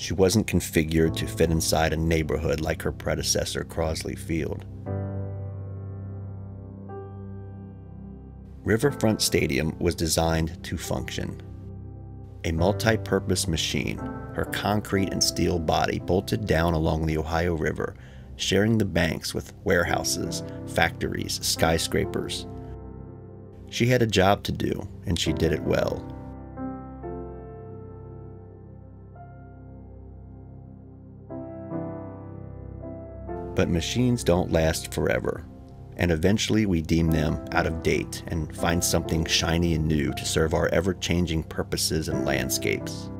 She wasn't configured to fit inside a neighborhood like her predecessor, Crosley Field. Riverfront Stadium was designed to function. A multi purpose machine, her concrete and steel body bolted down along the Ohio River, sharing the banks with warehouses, factories, skyscrapers. She had a job to do, and she did it well. But machines don't last forever, and eventually we deem them out of date and find something shiny and new to serve our ever changing purposes and landscapes.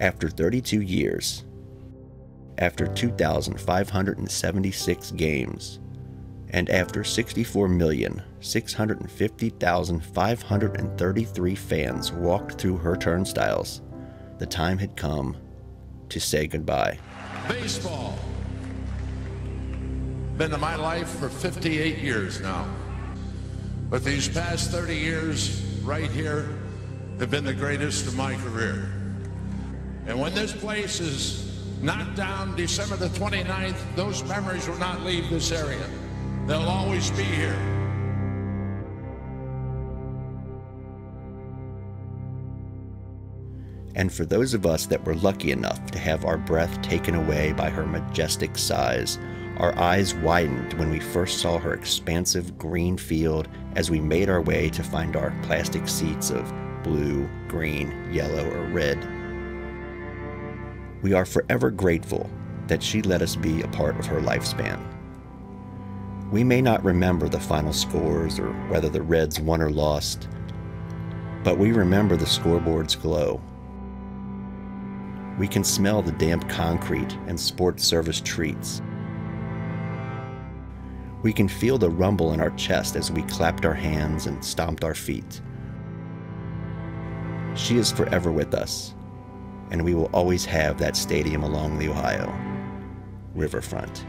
After 32 years, after 2,576 games, and after 64,650,533 fans walked through her turnstiles, the time had come to say goodbye. Baseball. Been in my life for 58 years now. But these past 30 years right here have been the greatest of my career. And when this place is knocked down December the 29th, those memories will not leave this area. They'll always be here. And for those of us that were lucky enough to have our breath taken away by her majestic size, our eyes widened when we first saw her expansive green field as we made our way to find our plastic seats of blue, green, yellow, or red. We are forever grateful that she let us be a part of her lifespan. We may not remember the final scores or whether the Reds won or lost, but we remember the scoreboard's glow we can smell the damp concrete and sports service treats. We can feel the rumble in our chest as we clapped our hands and stomped our feet. She is forever with us, and we will always have that stadium along the Ohio riverfront.